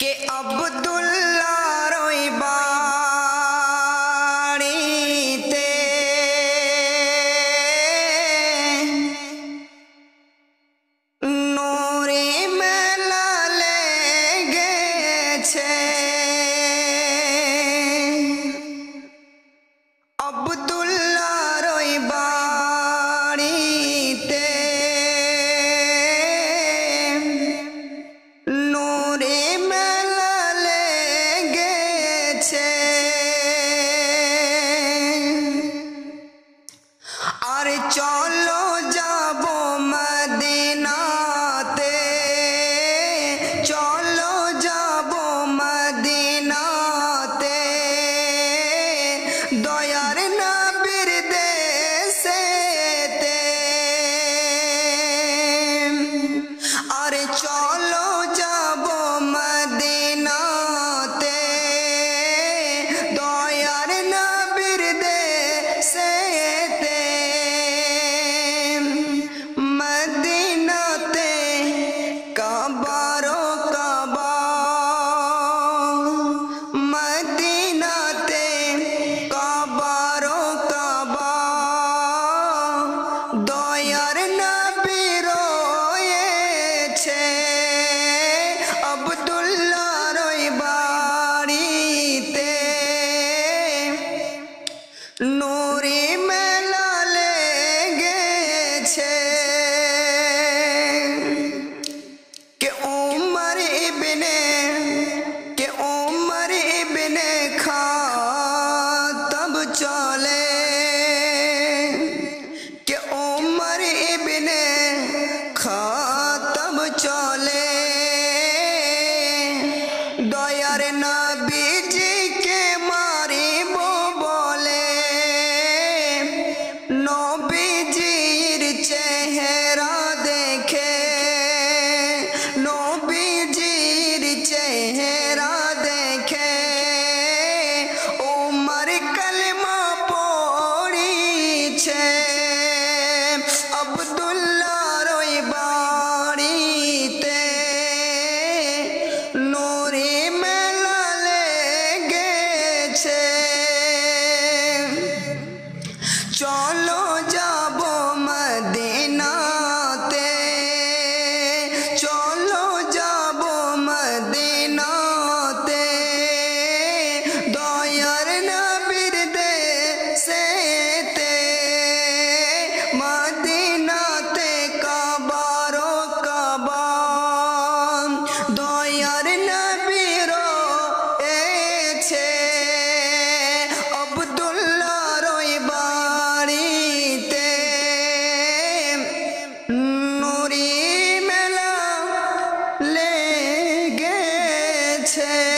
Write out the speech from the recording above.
কে আব্দুল্লাহ আর চলো যাব মদিনাতে চলো যাব মদিনাতে দয়ার নবীজি John গেছে